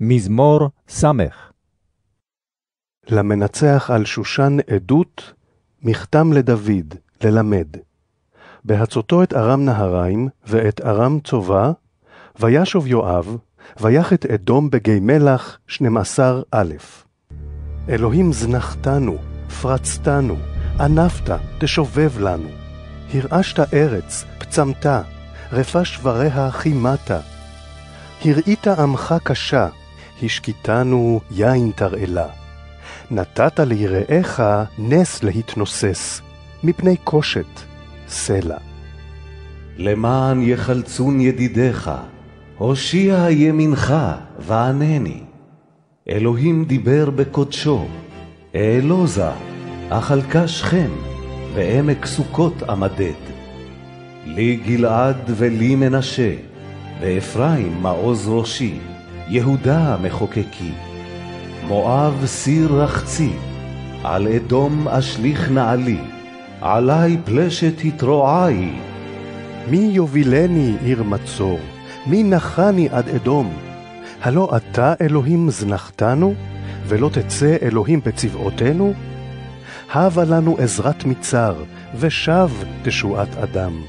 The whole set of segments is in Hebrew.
מזמור ס. למנצח על שושן עדות, מכתם לדוד, ללמד. בהצותו את ארם נהריים ואת ארם צובה, וישוב יואב, ויח את אדום בגיא מלח, שנים עשר א'. אלוהים זנחתנו, פרצתנו, ענפת, תשובב לנו. הרעשת ארץ, פצמת, רפה שבריה חימת. הראית עמך קשה, השקיתנו יין תרעלה. נתת ליראיך נס להתנוסס, מפני קושת, סלע. למען יחלצון ידידיך, הושיע ימינך וענני. אלוהים דיבר בקודשו, אעלוזה, אכלקה שכם, ועמק סוכות אמדד. לי גלעד ולי מנשה, ואפרים מעוז ראשי, יהודה מחוקקי. מואב סיר רחצי, על אדום אשליך נעלי, עלי פלשת התרועי. מי יובילני עיר מצור? מי נחני עד אדום? הלא אתה, אלוהים, זנחתנו, ולא תצא אלוהים בצבאותינו? הבה לנו עזרת מצר, ושב תשועת אדם.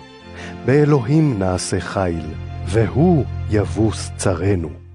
באלוהים נעשה חיל, והוא יבוס צרינו.